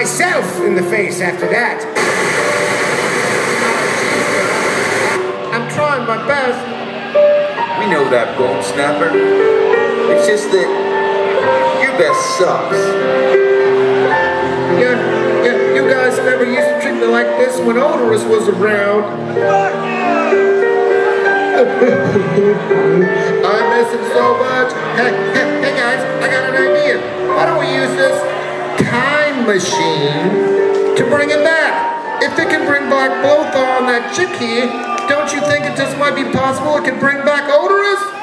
the face after that. I'm trying my best. We know that, Bonesnapper. It's just that your best sucks. Yeah, yeah, you guys never used to treat me like this when Oderus was around. I miss him so much. Hey, hey, hey guys, I got an idea. Why don't we use this time machine to bring him back? If it can bring back Blothar and that chick here, don't you think it just might be possible it can bring back Oderus?